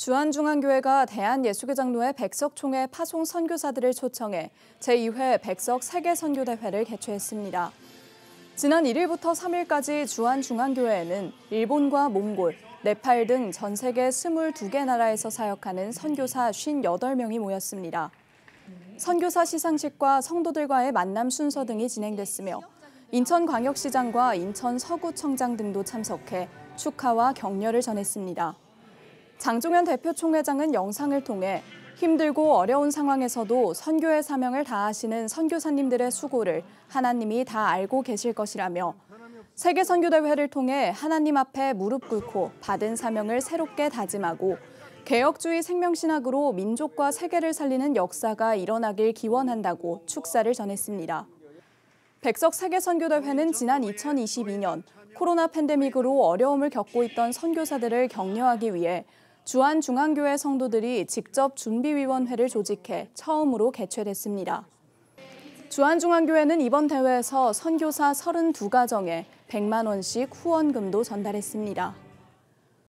주한중앙교회가 대한예수교장로회 백석총회 파송 선교사들을 초청해 제2회 백석 세계선교대회를 개최했습니다. 지난 1일부터 3일까지 주한중앙교회에는 일본과 몽골, 네팔 등 전 세계 22개 나라에서 사역하는 선교사 58명이 모였습니다. 선교사 시상식과 성도들과의 만남 순서 등이 진행됐으며 인천광역시장과 인천 서구청장 등도 참석해 축하와 격려를 전했습니다. 장종현 대표 총회장은 영상을 통해 힘들고 어려운 상황에서도 선교의 사명을 다하시는 선교사님들의 수고를 하나님이 다 알고 계실 것이라며 세계 선교대회를 통해 하나님 앞에 무릎 꿇고 받은 사명을 새롭게 다짐하고 개혁주의 생명신학으로 민족과 세계를 살리는 역사가 일어나길 기원한다고 축사를 전했습니다. 백석 세계선교대회는 지난 2022년 코로나 팬데믹으로 어려움을 겪고 있던 선교사들을 격려하기 위해 주한중앙교회 성도들이 직접 준비위원회를 조직해 처음으로 개최됐습니다. 주한중앙교회는 이번 대회에서 선교사 32가정에 100만 원씩 후원금도 전달했습니다.